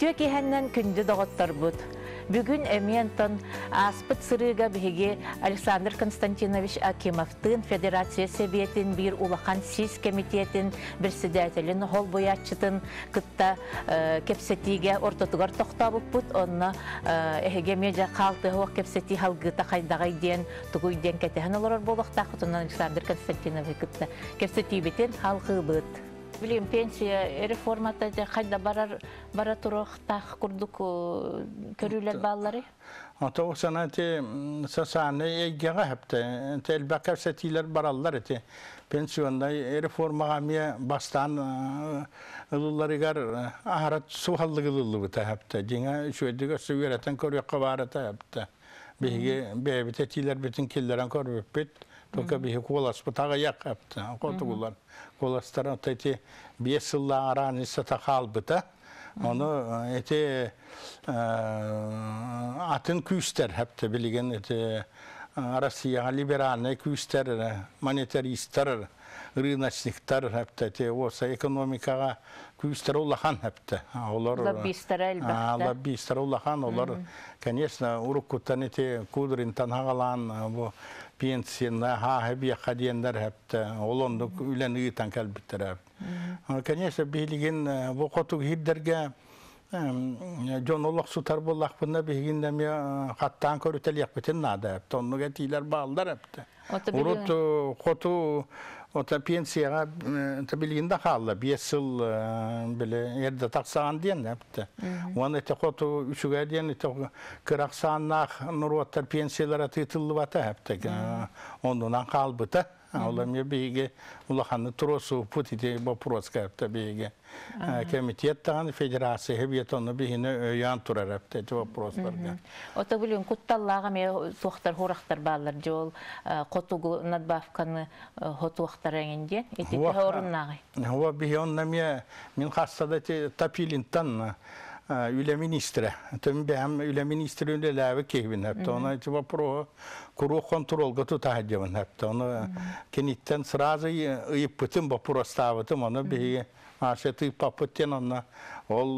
Үтүө киһэннен күндү доҕотторбут. Бүгүн эмиентон аспыт сырыга биһиги Александр Константинович Акимовтын Федерация Советин бир улахан сис комитетин председателин хол буячытын кытта э, кепсетиге ортотугар тохтабыппут онна эһеге межа халты хок кепсети халгыта хайдагай ден тугуй ден кетехен олорор болохтак Александр Константинович кытта кепсети битен халкыбыт. Билем, пенсия реформата же кайда барар бара турактак курдук көрүүлөр баллары. Ата осана те сасаны эгега хепте тел бакар сетилер бараллар те пенсионда реформага ме бастан ылыларыгар ахарат сухаллык ылылы та хепте диңа шөйдүгө сөйрәтен көрөккө барата хепте биге бебите тилер битин киллерен көрөппет только биге колас бутага як хепте котугулар коластарын эти бес жылла араны сата қалбыта оны эти атын күйістер хәпті білген эти Россияға либеральный күйістер монетаристтер рыночниктар хәпті эти осы экономикаға күйістер улахан хәпті олар лоббисттер әлбәттә лоббисттер улахан олар конечно уруккуттан эти кудринтан хагалан бу пенсияна ха бия хадиендер хепте олонду үлен ыйтан калбиттер конечно билигин бу котук хиддерге жон олох сутар боллак бунда бигин деме хаттан көрүтел якбытын нада тоннуга тилер баалдар хепте урут коту Ота пенсияға табилгинда халла бес жыл биле ерде таксаган диен апты. Оны эте коту үчүгө диен эте кыраксаннах нуруаттар пенсиялара тытылып ата апты. Ондан калбыта. Ола мне биге улаханы туросу путите вопрос капта биге. Комитет таган федерация хебиет оны бигине өян турар апта эти вопросларга. Ота билен кутталлага ме сохтар хорахтар баллар жол котугу надбавканы хотуахтар эңенде эти хоруннагы. Хова биге онна ме мин хассада тапилинтан үле министрі. Тем бәм үле министрі үле ләві кейбін әпті. Оны жыва про куру контролға тұта әдемін әпті. Оны кенеттен сразу ұйып бұтын ба проставытым. Оны Аша тыйып папыттен оны ол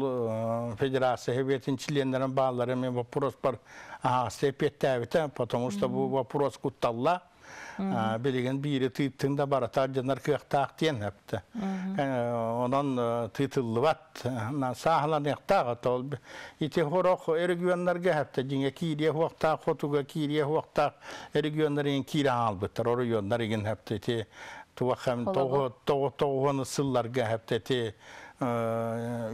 федерация хебетін членлерін баллары мен вопрос бар степетті әбіті, потому что бұл вопрос құтталла. Белеген бири тыйттың да барата жанар кыяқтақ тен әпті. Онан тыйтылы бат, сағылан яқтағы тол. Ите хорох эрегионларга әпті, жинге кирия хуақтақ, хотуға кирия албыттар, әпті, сылларға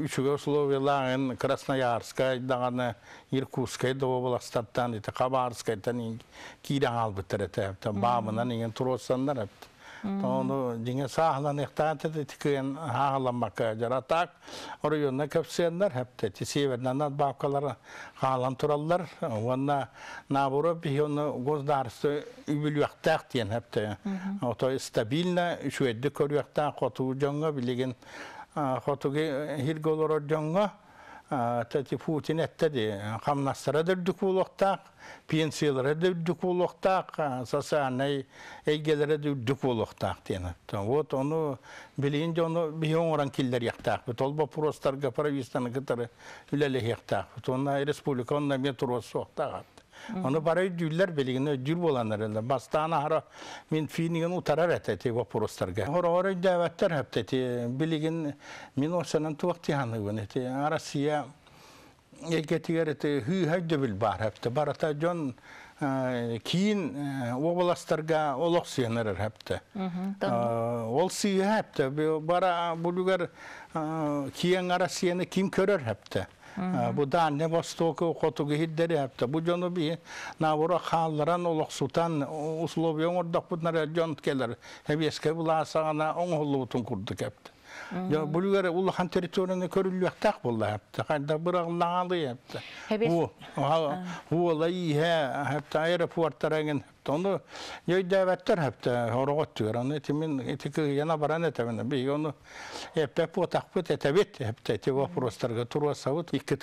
үчүгө условияларын Красноярскай даганы Иркутскай до областардан ите Хабаровскайдан кире албыттыр эте бабынан иген туросандар эпти. Тону диңе сахлан ихтат эте тикен хааланмакка жаратак оройонна кепсендар хепте ти севернан бабкалар хаалан тураллар онна набуро бихоны государство үбүлүяктак тиен хепте. Ото стабильно шуэдди көрүяктак коту жоңго билеген хотуги хирголоро жоңго тати Путин эттеди камнастара дөрдүк болуктак пенсиялары дөрдүк болуктак социальный эйгелери дөрдүк болуктак дени вот ону билин жону бионгоран киллер яктак бут ол вопростарга правительствоны кытары үлеле яктак бут оны республика онна мен турос соктагат Оны барай дүллер белигине дүл боланар эле. Бастана хара мен финиген утарар этети вопростарга. Хора хора дәвәттер хәптети билигин мен осанан туакти ханыгын эти Россия эгетигер эти хүй хайды бил бар хәпте. Барата жон кейін областарға олық сүйенер әпті. Ол сүйі әпті. Бара бұлігер кейін ара сүйені кім көрер әпті. Данне востоку котугу хиддери хапта. Бу жону би навура халларан олок сутан условия ордак бутнар жон келер. Хебеске буласагана оңолубутун курдук хапта. Бұлгер улахан территорияны көрілуяқтақ болды әпті. Қайда бұрағылағалы әпті. Уола ihe әпті аэропорттар әген әпті. Оны ейді әбәттер әпті. Орығыт түгер. Оны етімен етікі яна баран әтәмін. Бей оны бұт әтәбет әпті. Әте вопростарға тұрваса бұт. Икі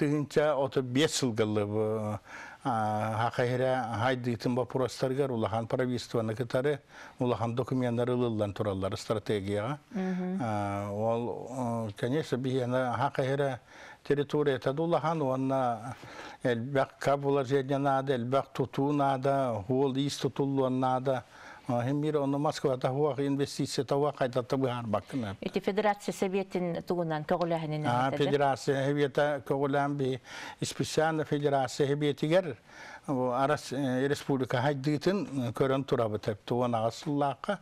хакайра хайдыйтын вопростаргар улахан правительствоны кытары улахан документтар ылылан тураллар стратегияга А, ол конечно бияна хакайра территория улахан онна элбак кабуложение надо элбак туту надо хол ис тутулу надо Onu Moskvada huwa investisiya tawa kayda tabi har bakın. Ити Федерация Советин тугунан көголәһенен Ha federasyya heviyete kogulan bir ispisiyan federasyya heviyetiger bu aras e, respublika haydıytın körön turabı tep tuğan ağasıllaqqa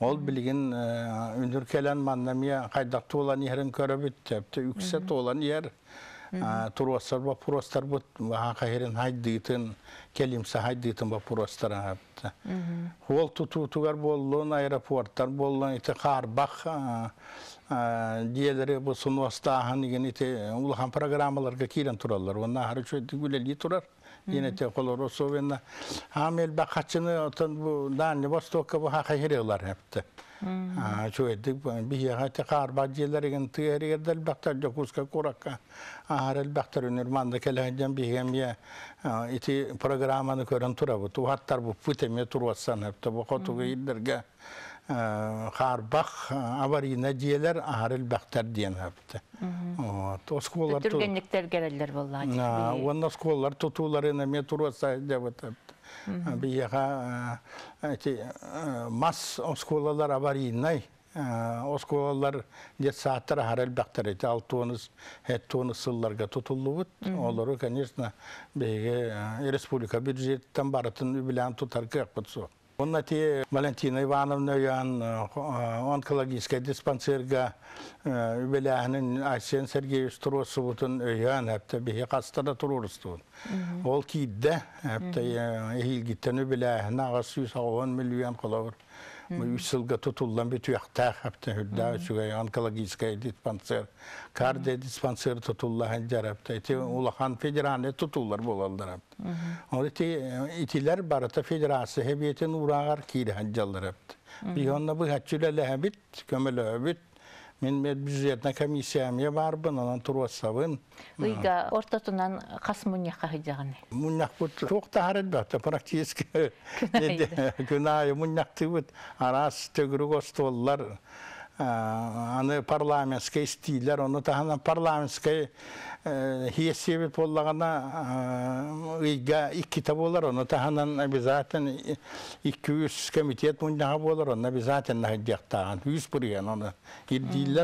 ol bilgin ündür kelen mannamiya kaydak tuğlan yerin köröbüt tep. Yükset olan yer turwasar ba purostar bu ha kahirin haydıytın kelimse haydıytın ba purostar hapta hol tutu tugar bollun aeroportlar bollun ite karbak diyeleri bu sunvastahan igen ite ulahan programmalarga kiren turallar onlar har çöydü güleli turar yine te kolor sovenna hamel bakatçını otan bu dan vostokka bu ha kahiriyorlar hepte çöydük bir ya te karbak diyeler igen tiyeri yerdel baktar jokuska kurakka ahar el baktar nirmanda kelahcan bir hem ya iti programını kören turabu tu hattar bu puteme turvatsan hepte bu kotugu illerge Хarbах аварийна диелер ахарыл бактар диен хапты. Осколар ту. Түргенлектер керелер булла. Онна осколар тутуларына деп атапты. Бияга эти мас осколалар аварийнай осколалар дет сааттар харал бактар эти алтуонус хеттуонус сылларга тутуллубут. Олору, конечно, беге республика бюджеттен баратын үбілән тутар кыппыт соқ. Онна те Валентина Ивановна ян онкологическая диспансерга үбеләһенин Айсен Сергеевич Туросубутун өйән әпті бихе қастара турурыстуын. Ол кейді әпті ehilgitten үбеләһен ағас 110 миллион қолауыр. Жылға тұтылдан бет уяқтақ әпті хүлді үшіғай онкологическая диспансер, кардия диспансер тұтыллаған жар әпті. Эти улахан федеральный тұтылар болалдар әпті. Ол итилер барыта федерация хебиетін урағар кейді ханжалдар әпті. Бихонна бұл хәтчүлі әбіт, көмілі әбіт, Мен мен бюджетна комиссиямия барбын, онан турвасабын. Уйга ортотунан касмуньяка хыжаганы. Муньяк бут тоқта харылбатта практически. Күнайы муньяк тыбыт арас төгүрүк остоллар. Аны парламентский стилер, оны тахана парламентский хиесебет боллагана ыйга икки болар, оны таханан обязательно 200 комитет муньяка болар, оны обязательно хыджактаган, 100 бурген оны.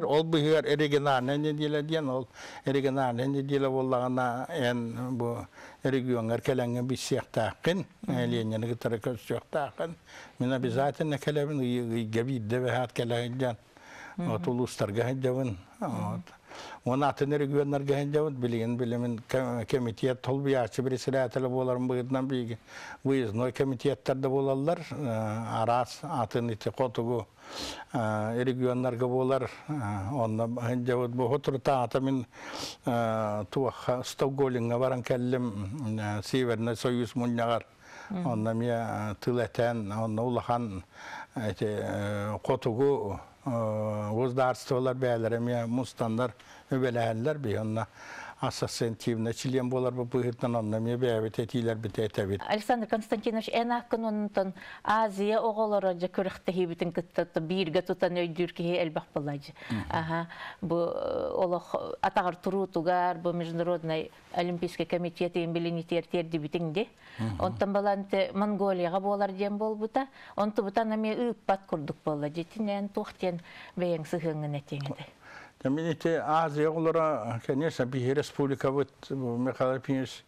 Ол быгар региональный неделя ден, ол региональный неделя боллагана эн бу регионгар келенген бис сияқтақын, ленені гитара көз. Мен обязательно бехат келеген от улустарга хыджабын. Оны атын регионларга хыджабын, билген билемин комитет боларын биги выездной комитеттарда болалар, арас атын ити котугу регионларга болар, онна хыджабын бу хотурта ата мен туаха баран келлим Северный Союз муннягар. Онна мия онна улахан котугу государстволар бәлерем мустандар өбеләһәлләр би онна ассоциативна член болар бу быһыттан онна ме бәбит этилер бит этебит Александр Константинович эн акын онтон Азия оголоро же көрөхтө хибитин кытты бирге тутан өйдүр ки элбах булажы. Аха бу олох атагар туру тугар бу международный олимпийский комитет имбилинитер терди битинде. Онтон баланте Монголияга болар дем болбута. Онту бута наме ыппат курдук болла. Жетинен тухтен беяң сыгыңын этеңеде. Тамините Азия олара, конечно, би республика вот Михаил Пинс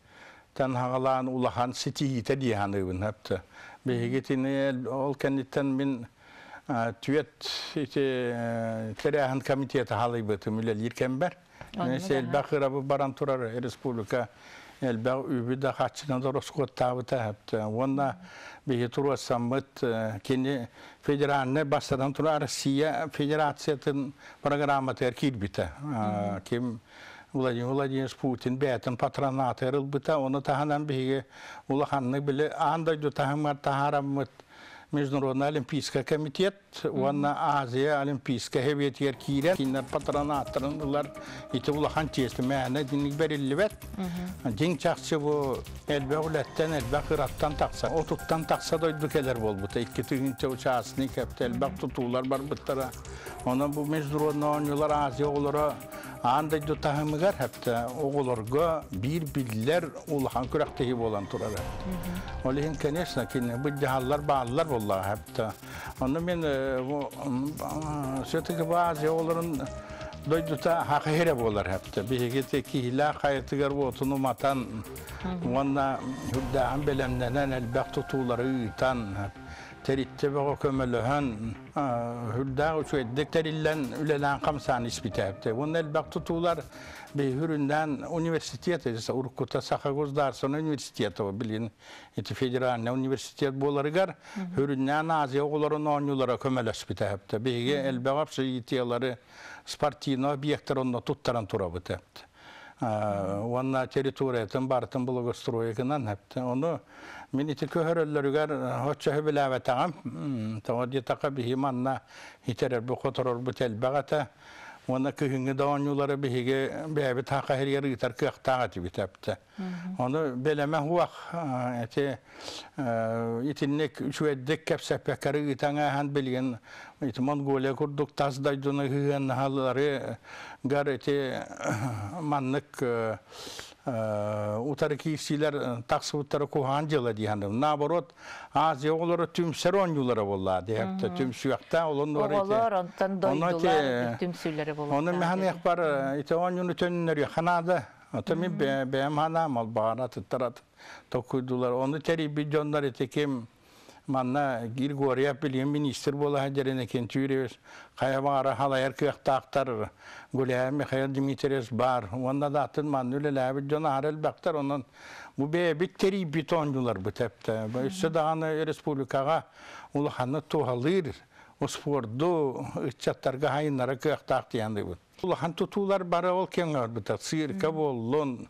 тан хагалан улахан ситиите дияны бун хапты. Бегетин ол кеннитен мин түет ите теряхан комитеті халый быты мүлел иркенбер. Несе элбақыра бу баран турар республика элбақ үбі да хатчынан дорос коттабыта хапты. Онна беге туруассаммыт кені федеральный бастадан тура Россия федерациятын программатыр кирбита. Ким Владимир Владимирович Путин бәтін патронат эрылбыта, оны таханан беге улаханны біле андай ду тахамар тахараммыт Международный олимпийский комитет, уанна Азия олимпийский хебетер кирен, кинер патронаттырындылар, ити улахан тесті мәні динік берілі Дин чақсы бу әлбә үләттен, әлбә қыраттан тақса, отуттан тақса дойды келер бол бұта. Икки тігінші учасыны кәпті, әлбә тұтулар бар бұттара. Оны бұл международный ойнылар Азия олары андай дутахымыгар хәпті оғыларға бір биллер улахан күрәктегі болан тұрар. Олеген, конечно, кине бұл жағалар бағалар болла хәпті. Оны мен все-таки базы оларын дойдута хақире болар хәпті. Бігеті кихила қайытығар отыны матан, онна хүддәғын белемненен әлбәқ тұтулары ұйтан хәпті. Испитәпте. Уны элбак тутулар бе хүрүндән университет эс уркута сахагуздарсын университеты билин ити федеральный университет боларыгар хүрүндән Азия огларын онюлара көмөлөс битәпте. Беге элбак итиялары спортивный объекттер онда туттаран тура битәпте. Уанна территориятын бартын благоустройкынан хәпте. Оны Мен ити көһөрөллөрүгөр хоччоһу билэбэтаҕам тоҕо диэтаха биһи манна итерер бу которор бу телбэгата Оны күһүңгү доонюлары биһиге бээбит хака херьер итар кыахтаага тибитепте. Оны белеме хуак эти итинник үчүэддик кепсепекери итаңа хан билген ити Монголия курдук таздайдуны хыган халары гар эти маннык утары кийсилер таксы уттары кухан жылы дияным. Наоборот, Азия олары түмсер онюлары болла дейіпті. Түмсүйақта олон бар ете. Оғалар, онтан дойдулар, түмсүйлері болады. Оны механик бар, ите онюны төннері ханады. Ата мен бәйім ханам ал бағана тұттарат. Токуйдулар. Оны тери бидjonlar ете кем манна Григория билген министр бола хадерен экен түйребес. Кая бара халаяр кыяктактар Гуляя Михаил Дмитриевич бар. Онда да атын ман үлеләбі жона арел бактар онан бу бе биттери битонжулар бу тепте. Өсө даганы республикага улаханы тухалыр. Спорду ычаттарга хайыннара кыяктак диянды бу. Улахан тутулар бара ол кеңер бу цирка боллун.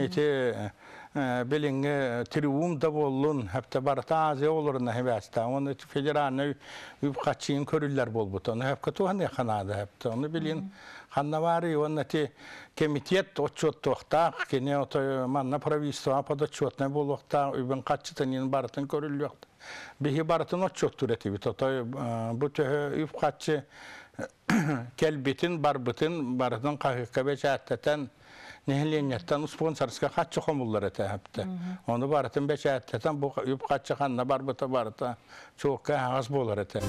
Эте белинге триумф да боллун хәпте барта Азия оларына хәбәстә. Оны федеральный үп качын көрүлләр болбут. Оны хәпкә туган ханада хәпте. Оны билин ханнавари оны те комитет отчет тохта кене ото манна правительство подотчетный болукта үбен качтын бартын көрүлүк. Бихи бартын отчет турети бит. Ото бу тө үп качы келбитин барбытын бартын кахыкка бечаттан нехленнеттен спонсорска хатчы хомуллар хапты. Оны бартын бечаттан бу үп качы ханна барбыта барта чокка хагас болар эте.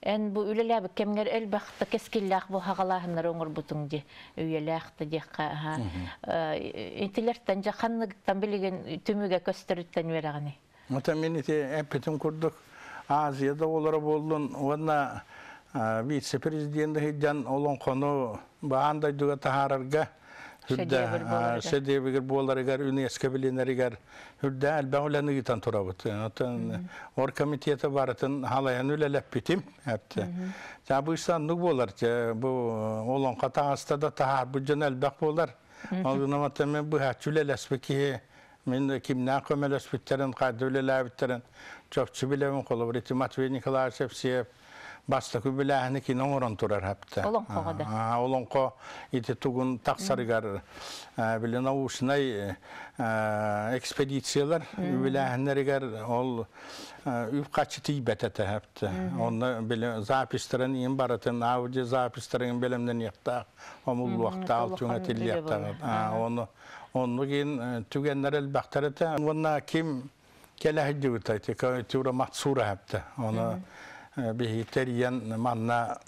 Эн бу үлеләбі кемгер әл бақты кескиллах бу хағалахынар оңыр бұтың де үйеләқті де ха. Интелерттен жа ханныгыттан білеген түміге көстіріттен верағаны. Мата мен ите әппетім күрдік Азияда олары болдың. Онна вице-президенті хиджан олон қону бағандай дуға тахарарға Hürde sedebigir bolarıgar UNESCO bilinerigar hürde elbağulanı gitan turabıt. Otan or komitete baratın halayan ülelep bitim hepti. Ja bu sandık bolar bu olan kata hasta da tahar bu can elbaq bolar. Aldığına matemmen bu haçüleles ki men kimna kömeles bitterin kadüleler bitterin. Çöpçü бастакы биләһини кино орон турар хапта. Олонқоға да. Олонқо ите тугун тақсарыгар биле научный экспедициялар биләһиннәргәр ол үп качы тибәтәтә хапта. Онны биле запистерен ин баратын аудио запистерен белемнән якта омул вакытта алтуңа тиллекта. Оны онны ген түгәннәр әлбәхтәрәтә. Онна ким келә һиҗү тәйтә кә махсура хапта. Оны биһитериен манна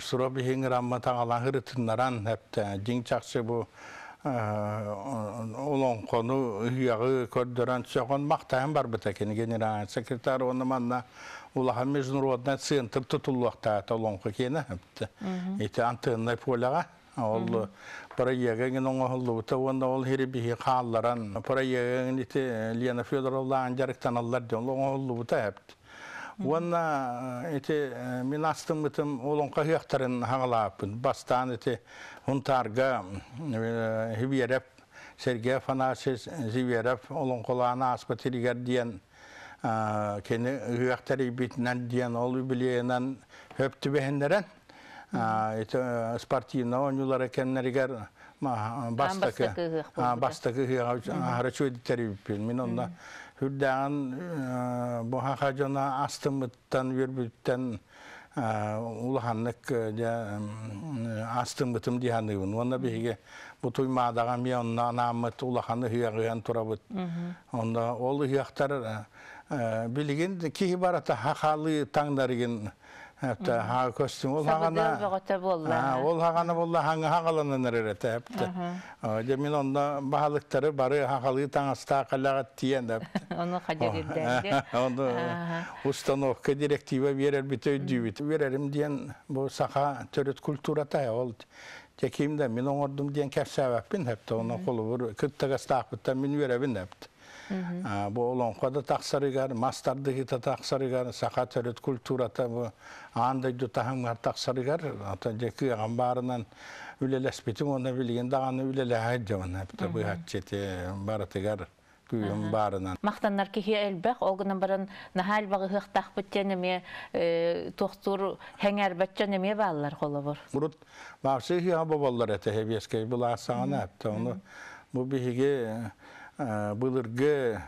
сура биһиң рамма таңалан хырытыннаран хепте жиң чаксы бу олон кону ыягы көрдөрөн сөгөн мактайын бар бит экен генерал секретарь оны манна улаха международный центр тутулуакта олон кене хепте ите антенна поляга ол проектен оңоллубута онда ол хири биһи хаалларан проектен ите Лена Федоровна анжарыктан аллар ден оңоллубута хепте Уанна эти мен астым битим олон кахыяктарын хаңалапын. Бастан эти хунтарга хибереп Сергей Афанасьевич Зиверов олон қоланы аспатыригер диен а, кені үяқтары битінен диен ол юбилейінен хөпті бәхендерен. Это спортивный ойнулар екенлерігер бастакы бастакы эдитери биппин мен онда хүрдәган бу хака жона астымыттан үрбүттен улаханнык я астымытым диханыбын онда биге бу туймадаган ми онна анамыт улаханы хыягыян турабыт онда ол хыяктар билигин кихи барата хакалы таңдарыгын Хәтта ха костюм ол хагана Сабыдыр болла. А, Ол хагана болла хаңы хагаланын эрете хәпте. Же мен онда баһалыктары бары хагалы таңаста каллагат тиен деп. Оны кирдәнде. Онда установка директива берер бит өйдүбит. Берерим диен бу саха төрөт культура та ол текимде мен. Оны мастарды хита тақсарыгар, саха төрөт культурата бу андай ду тахамгар тақсарыгар, ата жеки амбарынан үлелеспетин оны билген даганы үлеле хаҗҗаван хәпте бу хәҗҗете баратыгар күйüm барынан. Мақтаннар кихи әлбәк, олгынан баран нахал багы хыктак бүттенеме тохтур хәңәр бәтчәнеме баллар холобор. Урут бавсы хия бабаллар эте хебескей була саңа хәпте оны бу биһиге былыргы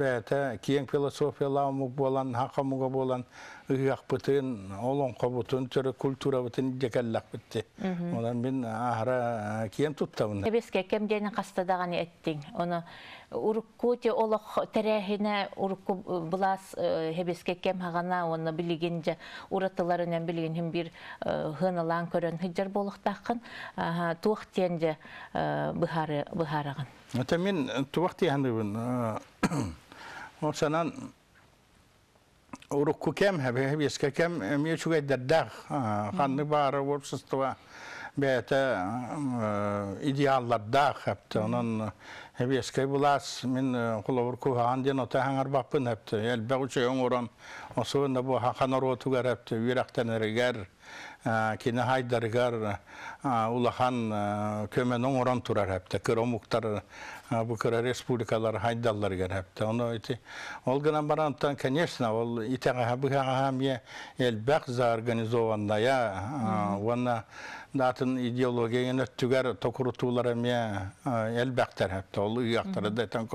бәтә киң философиялаумук болан хакамуга болан ыгак бытын олон кобутун төрө культура бытын жекеллак битти онан мен ахара киң туттабын Хебеске кем дені қастадаған еттің. Оны урукку те олох тәрәхіне урукку булас хебеске кем хагана оны билигенже уратыларынан билген хим бир хыналан көрөн хиджар болуктакын туох тенже быхары быхараган. Это мен туакти ханыбын осанан урукку кем хебеске кем ми чугай даддаг ханны бары ворсыстыва бәте идеалларда хәпте онан хебеске булас мен кулавыр кухан ден ота хаңар баппын хәпте элбә учы оңоран осуында бу хахан оротугар хәпте вирактанырыгар кини хайдарыгар улахан көмен оңоран турар хәпте кыромуктар бу кыра республикалар оны ити ол гынан барантан конечно ол итәгә хәбыга хәмия элбәк за организованная вона датын идеология өттүгер токурутуулар эме элбәктер хәпте ол уяктары да тан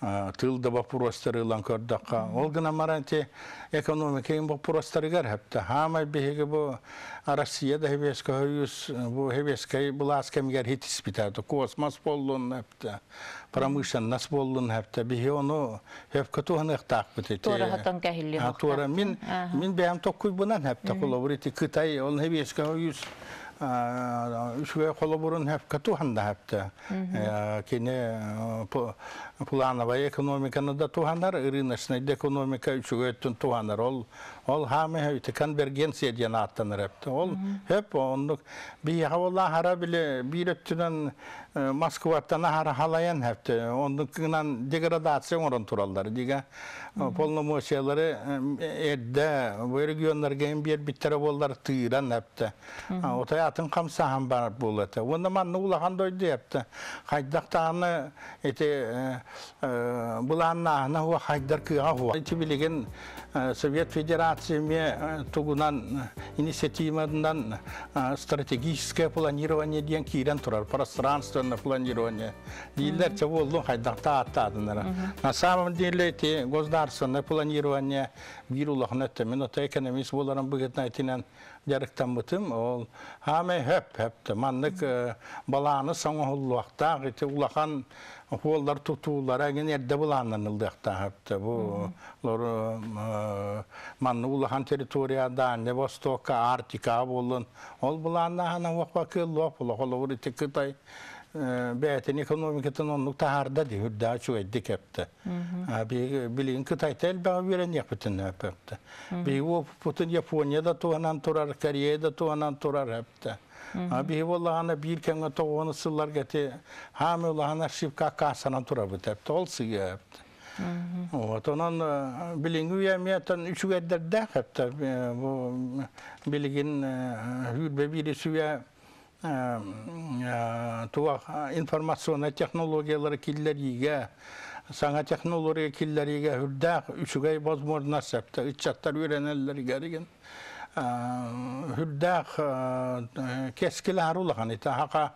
кордока тылда вопростары лан көрдөкка ол гана маранти экономика ин вопростарыгар хепте хамай биһиги бу россияда хебеске хөйүс бу хебеске булас кемгер хитис битады космос боллун хепте промышленность боллун хепте биһи ону хепке туханыктак битете Тора хатан кәһилле. туара мин мин бәям токуй бунан хепте кулабурити кытай ол хебеске хөйүс үшге қолы бұрын хәп кату ханда хәпті. Кене плановая экономиканы да тухандар, рыночный экономика үшге өттін тухандар. Ол ол хаме хәйті конвергенция ден аттаныр хәпті. Ол хәп онлық бияға ола хара біле бір өттінен Москваттан хара халаян. Онлық кынан деградация орын туралдар. Дига полномочиялары әдді bu регионларға ен бер биттері болдар тыйран хәпті. Отай атын қамсахан бар болады. Онда манны улахан дойды хәпті. Хайдақтағаны эти бұланна ана хуа хайдар кыға хуа. Эти билеген Совет Федерацияме тугунан инициативадан стратегическое планирование ден кирен турар, пространственное планирование. Дилер че болду хайдакта аттадынар. На самом деле эти государственное планирование бир улахын өтті. Мен экономист боларын бұгетін айтынан жарықтан бұтым, ол хаме хөп хөпті. Маннык баланы соңы ұлуақтақ, эти улахан Олар тутуулар аген эрде буланнан ылдыкта хапты. Бу лор манны улахан территорияда не востока Арктика болун. Ол хана бәтен экономикатын онлук тахарда ди хүрдә чу эдди кепте. Би билин Кытай тел ба берен япытын хапты. Би о путын Японияда туанан турар, Кореяда турар хапты. Abi vallahi bir kenge to onu sıllar gete hame vallahi şifka kasana turabı tepte ol sıya. Вот онан бири сүя туа информационный технологиялары киллериге саңа технология киллериге хүрдәк үчүгәй возможность сәпті ычаттар үйренелерге деген хүрдәк кескілі арулаған ите хақа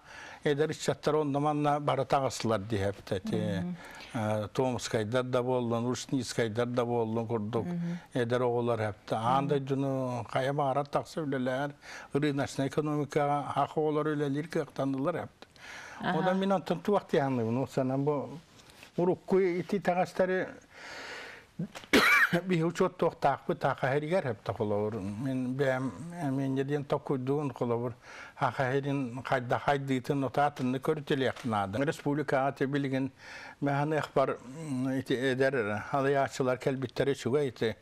эдер ычаттар ондаманна бара тағысылар дияптати Томскайдар да болдун, Ушнискайдар да болдун курдук. Эдер оголар хепти. Анда жуну кая бара таксы үлелер, рыночный экономикага хакы олар үлелер кыктандылар хепти. Одан мен антын туакты яны, санан бу урукку ити тагастары учет тоқтақпы тақа хәригер хеп тақылауыр. Мен бәм мен еден тоқуйдуын қылауыр. Хақа хәрин қайда хайдыйтын отатынны көрітелеқтінады. Республикаға те білген мәханы әқпар эдер алаячылар кәлбиттері чуға еті.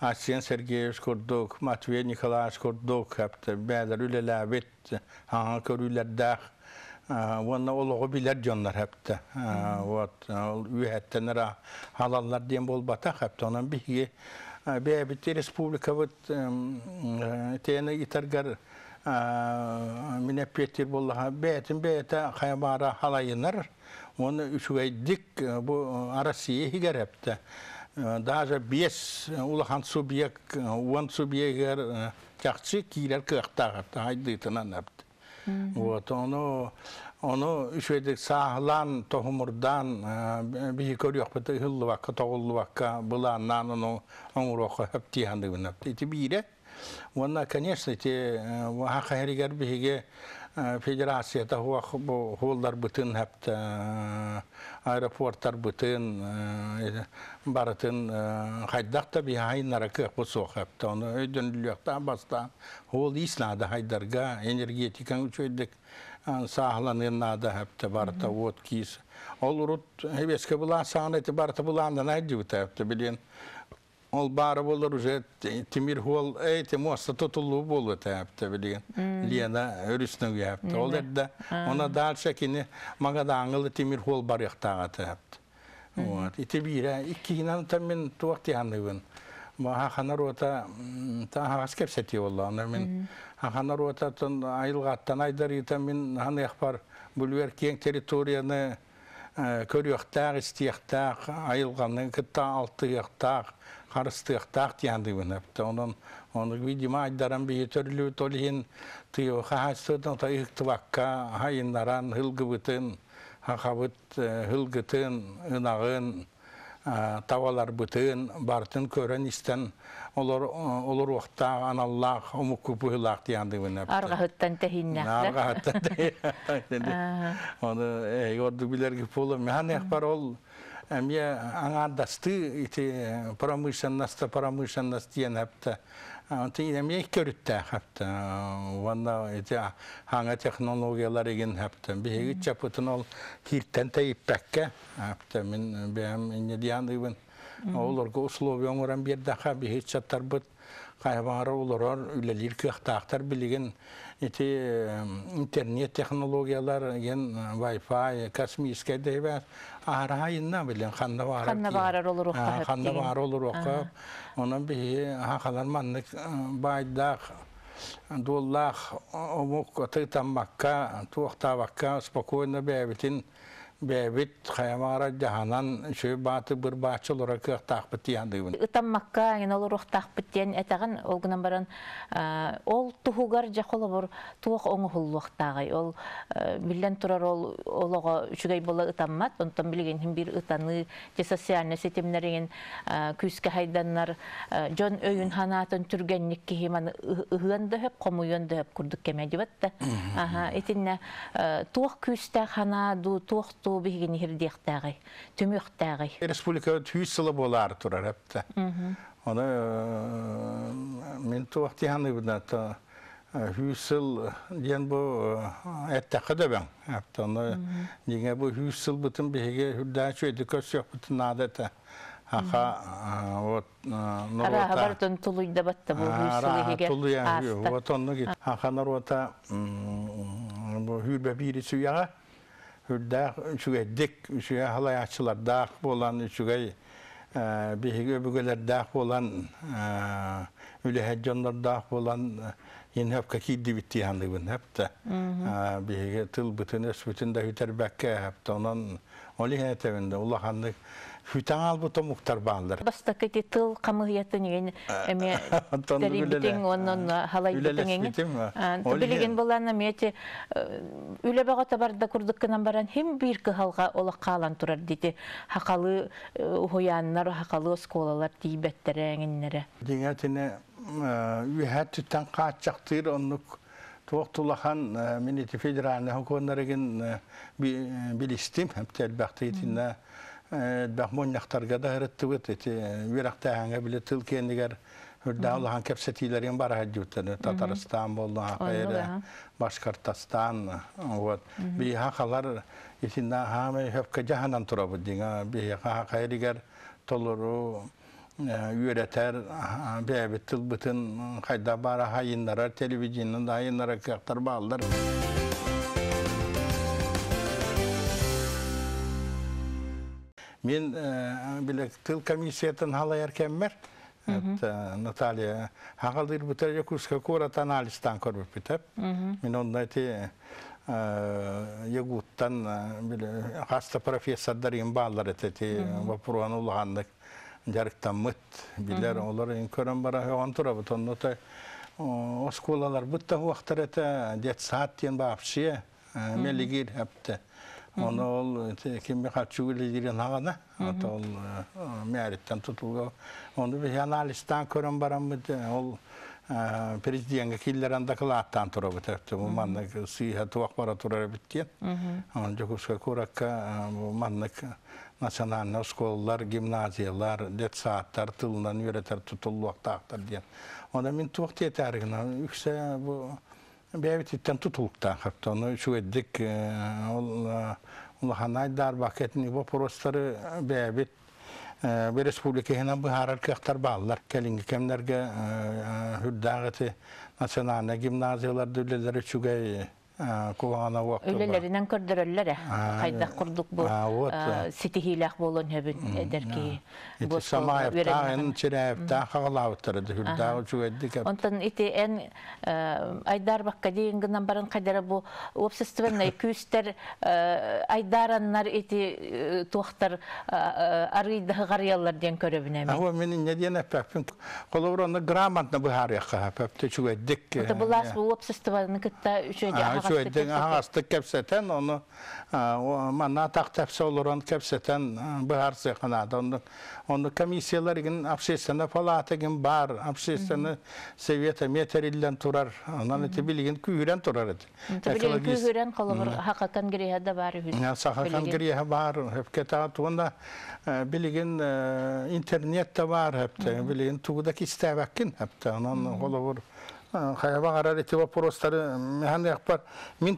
Асен Сергеевич көрдік, Матвей Николаевич көрдік, хәпті бәдір үлеләбет, аңа көрүлердәқ. Ванна олығы билер жонлар хәпті. Вот, үйәттенер халаллар дем болбата хәпті. Онан бігі бәбітті республика вот тені итаргар минеппеттер боллаға бәтін бәті қайбара халайынар. Оны үшігай дик бұл Россия хигер хәпті. Даже бес улахан субъект, он субъектер жақсы кейлер кықтағыпты, айдытынан хәпті. Вот, оны onuüşedik sahlan tohumurdan bir körüyor pete hıllı vakka toğullu vakka bulandan onu onroqa Ona конечно те ваха херигер биге федерацията холдар бүтін хепті аэропорттар бүтін барытын хайдақта би хайнара кық бу соқ хепті оны өйден үліяқта бастан хол иснады хайдарға энергетикан үчөйдік сахланыннада хепте барта вот кис. Ол урут хебеске була саны те барта буландан айдыбы тапты билен. Ол бары болар уже тимир хол эйте моста тотулу болу тапты билен. Лена өрүснү япты. Ол эдде она дальше кини мага да аңылы тимир хол бар яктага тапты. Вот. Ите бире иккинан тамен туакты аныбын. Ма ханар ота та хаскеп сети болла. Мен ханар ота тон айылгаттан айдар итен мен хан яхпар бүлвер кең территорияны көрүяқтақ, истияқтақ, айылғанның кітта алты яқтақ, қарыстияқтақ тиянды бініпті. Onun onu видимо айдаран тыйы хахастыдан та иқтываққа хайындаран хылгыбытын, хақабыт хылгытын, ынағын, тавалар бытын, бартын көрен истен, олар олар уақта аналлах омукку пыһылаах тиянды бинеп. Арга хөттен тәһиннәк. Арга хөттен. Оны орду билерге полу механ яхпар ол әмия аңа дасты ити промышленность промышленность тиен хәпті. Тин әмия көрүттә хәпті. Ванда ити аңа технологиялар еген хәпті. Беги чапытын ол кирттен тәйиппәккә хәпті. Мен бәм инде диянды бин. Оларга условия оңыран бердаха бихет чаттар бит кайбары олар үлелер кыхтактар билеген эти интернет технологиялар ген Wi-Fi, космическая дейбә арайынна билен ханна бар. Ханна барар olur оққа. Ханна бар olur оққа. Омук тытаммакка туохтабакка спокойно бәбитин бәбит хаямара жаһанан шөй баты бір бачыл ора кыхтак битянды. Ытаммакка ген ол рухтак биттен этаган ол гынан баран ол тухугар жахола бор туох оңу хуллуктагы ол билен турар ол олого үчүгей бола ытаммат. Онтон билген хим бир ытаны же социальный сетемнерин күскө хайданнар жон өйүн ханатын түргенник кихиман ыhыанды хөп комуйонды хөп курдук кемедибатта аха этинне туох күстэ хана ду туох туу биһигин хирдиэхтаагай түмүөхтаагай Республика түйсілі болар тұрар әпті. Оны мен бұтын бігі хүрдә чөйді көс жоқ бұтын надеті. Аха, вот, Араға бартын тулуйда батта бұл Ара тулу я, аста. вот он гит. Аха нарота бу хүрбе бири хандыбын хепте биһиге тыл бүтүн өс бүтүн да хүтербәккә хепте онон оли хәтәбендә улаханны хүтәң албыта муктар баалдар Бастакы ти тыл камыгыятын еген эме Онтон терибитин үлеле. оннон халай Үлелес битин битим, а? еген. Ол Билеген иһен. болана мете үлебага табарда курдук кынан баран хим бир кыхалга ола калан турар дити. Хакалы хояннар, хакалы осколалар тибеттереңиннере. Дигәтине үһәт түтән каачактыр оннук туактулахан минити федеральный хокуоннарыгын билистим хәптәл бәхтитинә бәх моннахтарга да хырыттыбыт эти вирактаһанга биле тыл кендигер хүрдә улахан кепсетилерин бар хаҗуттаны Татарстан болду Оннук, хакайра аха. Башкортостан вот. Би хакалар итинә хаме хөпкә җаһаннан турабы диңа би хакайригер толору үйрәтәр бәбе тыл бытын кайда бара хайыннара телевидениеның хайыннара кыяктар балдар мен билек тыл комиссиятын халаяр кеммер Наталья хағалдыр бұтар якутска корат анализтан көрбіп бітіп. Мен онда те ягуттан биле хаста профессордар балдар етети вопроан улғандық жарықтан мыт. Билер олар көрін бара оған тұра бұт онда та осколалар бұтта уақыттар еті дет саат бапшия мелигир әпті. Оны ол кембе қатшы өледерін ағана, ата ол мәриттен тұтылға. Оны біз анализтан көрін барамыз, ол президентге келдерін докладтан тұра бітіпті. Бұл маннық сүйha туақ бара тұра біткен. Оны жүкіске көрекке маннық национальный школалар, гимназиялар, детсаттар, тылынан үйретер тұтылу вақтақтар ден. Оны мен туақ тетәрігін, үксе бұл бәбититтен тутулуктан хапта оны шуэддик ол улаханайдар бакетни вопростары бәбит бе республика хена быхарар кыяктар баалар келинги кемнерге хүрдагыты национальный гимназиялар дүлелери чугай кулана вакыты Өлелеринен көрдөрөлләр. Кайда курдук бу а, вот, ситихилах болон хөбүт эдерки. Ити Самаевта, эн Чиряевта, хагалауттары хүрдагы чуэддик Онтон ити эн айдар кайдара бу общественный күстер айдараннар ити туактар арыйда гарыялар ден көрөбүнө. Ава менин не диен эппеппин коловроны грамотно быхар якка эппепте чуэддик Это была бу обществоны кытта ağastık kepseten onu manna tak tepsi oluran kepseten bıharsı kanadı. Onu onu komisyalar gin общественная палата gin bar общественный совета метерилlen turar. Ondan eti bilgin küyüren turar edi. Билген күгүрен колобур хакакан гиреһә бар giriye var hep ketat onda bilgin internet de var hep de bilgin tuğdaki Хайва гарар эти вопростары механы якпар мин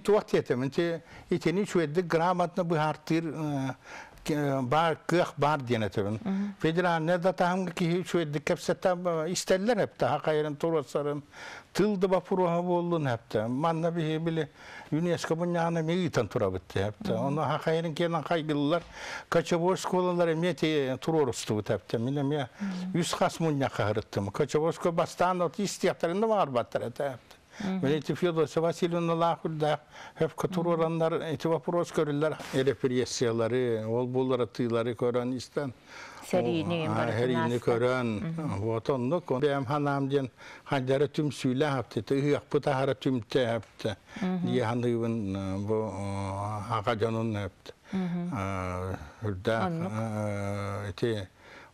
те итени чуэдди грамотно быхартыр бар кых бар тебен федеральный да тахам ки чуэдди кепсета истеллер хакайрын турасарын тылды болдун манна биле ЮНЕСКО de. Onu hakayırın kenan kaygılılar. Kaçabor skolaları meti turorustu bu hep de. Milem ya yüz kas munya kahırıttım. Kaçabor skola bastan ot istiyatlarında var battır hep de. Böyle eti Fyodosya Vasilyevna Lahulda hep katuroranlar eti vaporos görürler. Herini kören. Вот оннук. Бәм ханам ден ханжары түм сүйлә хапты. Тыгык бу тахара түмте хапты. Дие ханыбын бу ака жанын хапты. Үрдә эти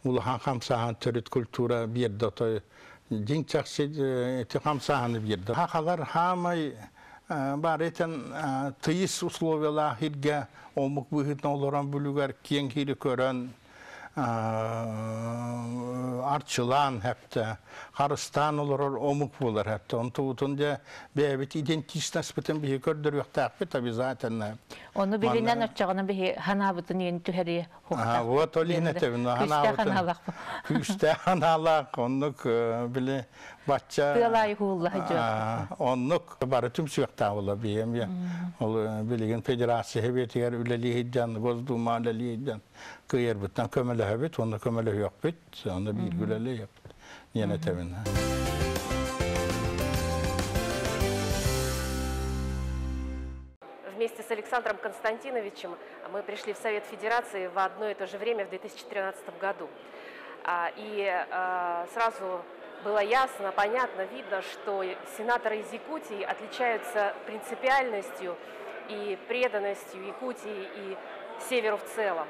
улахан хамсахан төрөт культура бирде той дин чаксы эти хамсаханы бирде. Хакалар хамай бар етен тыйыс условиялар хирге омук быхытын олоран бүлүгер кең хири көрөн арчылан хепте харыстан олар омук булар хепте он туутун же бебит идентичность көрдөр юктак бит обязательно Оны билинен оччагына бихи ханабытын ен түһәри А, вот ханалак. Күстә ханалак оннук биле бачча Тылай хулла хажы. оннук бары түм. Ол федерация. Kıyırbıttan kömele habit, onda kömele yok bit, onda bir gülele yap. Yine tevinle. Вместе с Александром Константиновичем мы пришли в Совет Федерации в одно и то же время в 2013 году. А, и а, сразу было ясно, понятно, видно, что сенаторы из Якутии отличаются принципиальностью и преданностью Якутии и Северу в целом.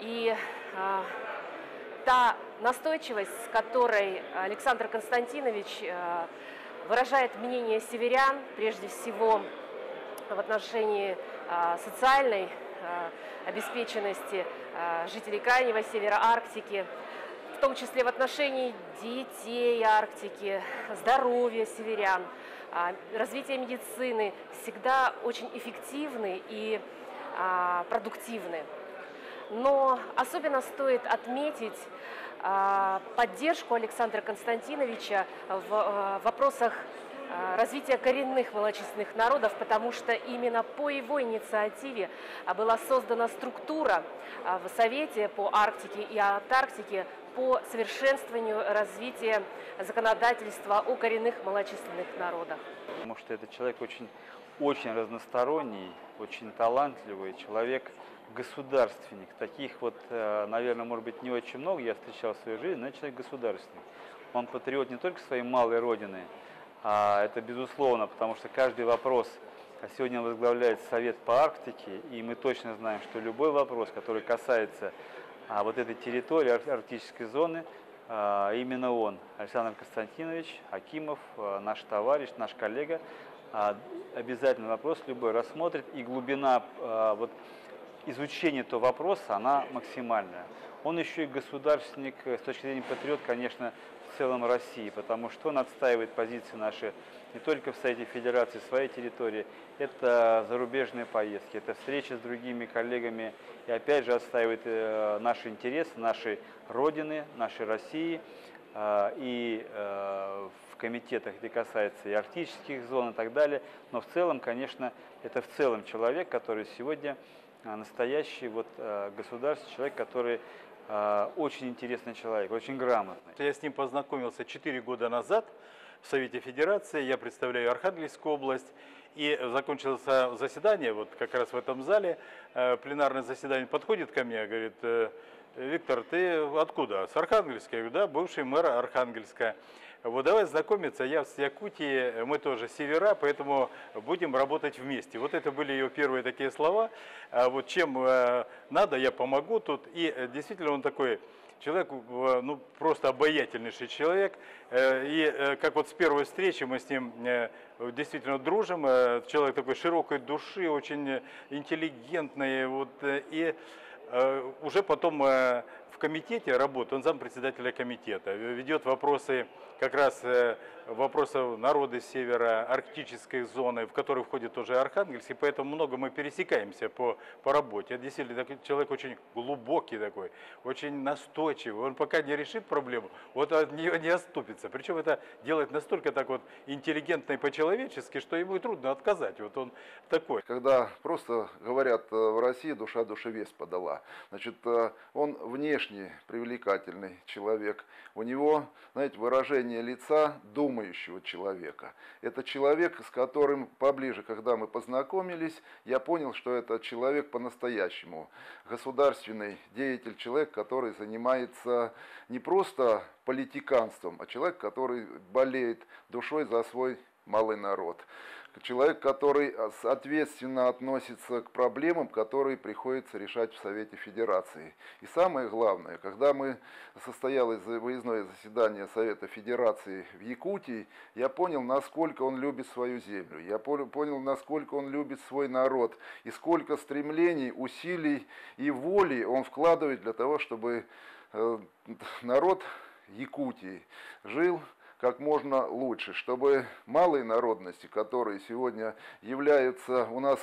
И а, та настойчивость, с которой Александр Константинович а, выражает мнение северян, прежде всего в отношении а, социальной а, обеспеченности а, жителей Крайнего Севера Арктики, в том числе в отношении детей Арктики, здоровья северян, развития медицины, всегда очень эффективны и продуктивны. Но особенно стоит отметить а, поддержку Александра Константиновича в вопросах развития коренных малочисленных народов, потому что именно по его инициативе была создана структура в Совете по Арктике и Антарктике по совершенствованию развития законодательства о коренных малочисленных народах. Потому что этот человек очень, очень разносторонний, очень талантливый человек, государственник. Таких вот, э, наверное, может быть, не очень много я встречал в своей жизни, но человек государственный. Он патриот не только своей малой родины, а это безусловно, потому что каждый вопрос, а сегодня возглавляет Совет по Арктике, и мы точно знаем, что любой вопрос, который касается а вот этой территории арктической зоны, а, именно он, Александр Константинович Акимов, а, наш товарищ, наш коллега, а, обязательно вопрос любой рассмотрит, и глубина вот, изучения этого вопроса, она максимальная. Он еще и государственник, с точки зрения патриот, конечно, в целом России, потому что он отстаивает позиции наши не только в Совете Федерации, своей территории, это зарубежные поездки, это встречи с другими коллегами и опять же отстаивает э, наши интересы, нашей Родины, нашей России. Э, и э, в комитетах, где касается и арктических зон и так далее. Но в целом, конечно, это в целом человек, который сегодня настоящий вот, государственный человек, который очень интересный человек, очень грамотный. Я с ним познакомился 4 года назад в Совете Федерации, я представляю Архангельскую область, и закончилось заседание, вот как раз в этом зале, э, пленарное заседание, подходит ко мне, говорит, «Э, Виктор, ты откуда? С Архангельска? Я говорю, да, бывший мэр Архангельска. Вот давай знакомиться, я с Якутии, мы тоже севера, поэтому будем работать вместе. Вот это были ее первые такие слова. А вот чем э, надо, я помогу тут. И действительно он такой человек, ну, просто обаятельнейший человек. Э, и э, как вот с первой встречи мы с ним э, действительно дружим. Человек такой широкой души, очень интеллигентный. Вот, и уже потом в комитете работает, он зампредседателя комитета, ведет вопросы как раз э, вопросов народа севера, арктической зоны, в которую входит тоже Архангельск, и поэтому много мы пересекаемся по, по работе. Это действительно такой человек очень глубокий такой, очень настойчивый. Он пока не решит проблему, вот от нее не отступится. Причем это делает настолько так вот интеллигентно и по-человечески, что ему трудно отказать. Вот он такой. Когда просто говорят э, в России душа душевес подала, значит, э, он внешне привлекательный человек. У него, знаете, выражение лица думающего человека. Это человек, с которым поближе, когда мы познакомились, я понял, что это человек по-настоящему. Государственный деятель, человек, который занимается не просто политиканством, а человек, который болеет душой за свой малый народ человек, который а, ответственно относится к проблемам, которые приходится решать в Совете Федерации. И самое главное, когда мы состоялось выездное заседание Совета Федерации в Якутии, я понял, насколько он любит свою землю, я понял, насколько он любит свой народ, и сколько стремлений, усилий и воли он вкладывает для того, чтобы э, народ Якутии жил как можно лучше, чтобы малые народности, которые сегодня являются у нас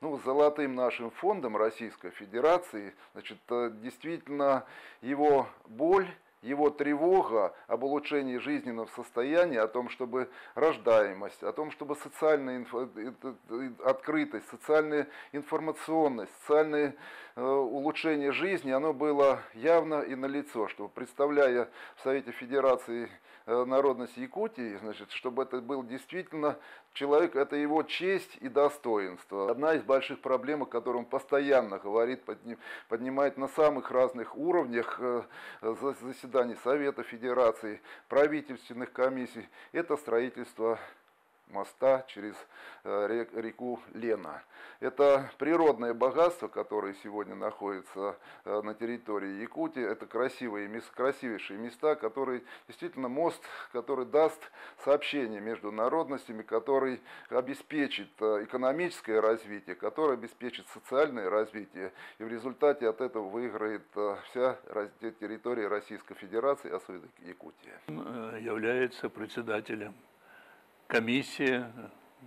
ну, золотым нашим фондом Российской Федерации, значит, э, действительно его боль его тревога об улучшении жизненного состояния, о том, чтобы рождаемость, о том, чтобы социальная инфо- э, э, открытость, социальная информационность, социальное э, улучшение жизни, оно было явно и налицо, что представляя в Совете Федерации э, народности Якутии, значит, чтобы это был действительно человек, это его честь и достоинство. Одна из больших проблем, о которой он постоянно говорит, подним- поднимает на самых разных уровнях э, за- заседаний Совета Федерации, правительственных комиссий, это строительство моста через э, рек- реку Лена. Это природное богатство, которое сегодня находится э, на территории Якутии. Это красивые, красивейшие места, которые действительно мост, который даст сообщение между народностями, который обеспечит э, экономическое развитие, который обеспечит социальное развитие. И в результате от этого выиграет вся территория Российской Федерации, особенно Якутия. Является председателем комиссии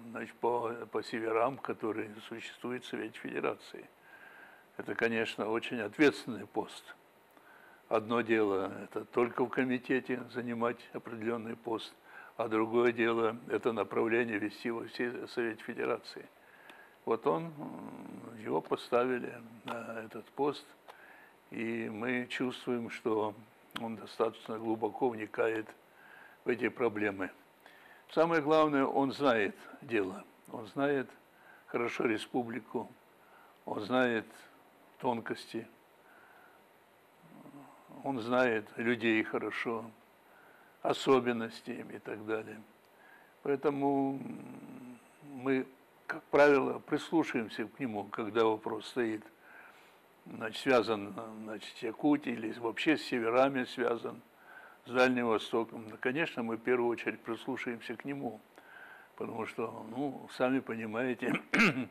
значит, по, по северам, который существует в Совете Федерации. Это, конечно, очень ответственный пост. Одно дело – это только в комитете занимать определенный пост, а другое дело – это направление вести во всей Совете Федерации. Вот он, его поставили на этот пост, и мы чувствуем, что он достаточно глубоко вникает в эти проблемы. Самое главное, он знает дело, он знает хорошо республику, он знает тонкости, он знает людей хорошо, особенности и так далее. Поэтому мы, как правило, прислушаемся к нему, когда вопрос стоит, значит, связан значит, с Якутией или вообще с северами связан, с Дальним Востоком. Конечно, мы в первую очередь прислушаемся к нему, потому что, ну, сами понимаете,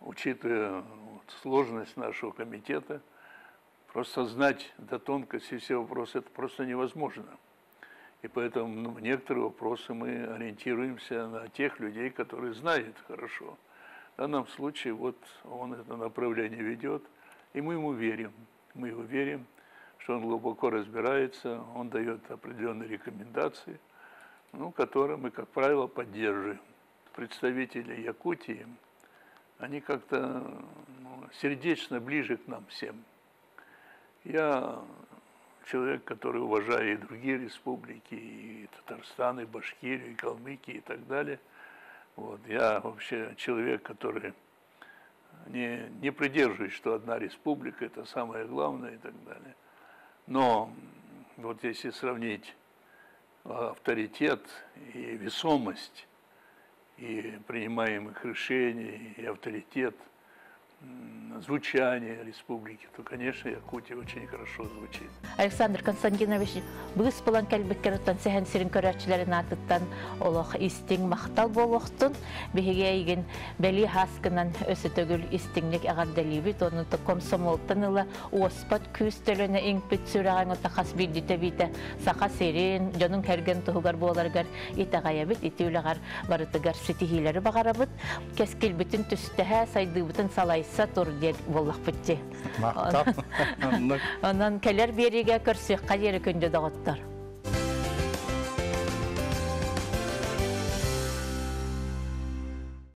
учитывая вот сложность нашего комитета, просто знать до тонкости все вопросы это просто невозможно. И поэтому ну, некоторые вопросы мы ориентируемся на тех людей, которые знают хорошо. В данном случае вот он это направление ведет, и мы ему верим. Мы ему верим, что он глубоко разбирается, он дает определенные рекомендации, ну, которые мы, как правило, поддерживаем. Представители Якутии, они как-то ну, сердечно ближе к нам всем. Я человек, который уважает и другие республики, и Татарстан, и Башкирию, и Калмыкию, и так далее. Вот. Я вообще человек, который не, не придерживаюсь, что одна республика – это самое главное и так далее. Но вот если сравнить авторитет и весомость и принимаемых решений, и авторитет м, звучания республики, то, конечно, Якутия очень хорошо звучит. Александр Константинович быыс болан кәлбеккерттан сәһән сирин атыттан олох истиң мақтал болуқтун биһиге иген бәли хаскынан өсө төгүл истиңник агардалибит оны то комсомолтан ыла уоспат күстөлөнө иң бүтсүрәгән ота хас билдите бите саха серин жонун кәрген туһугар буоларгар итагаябит итүләгәр барытыгар ситихиләре багарабыт кескил бүтүн түстәһә сайдыбытын салайса тур диет боллах битти Мақтап. Онан келер бериге көрсөк кадери күндө дагыттар.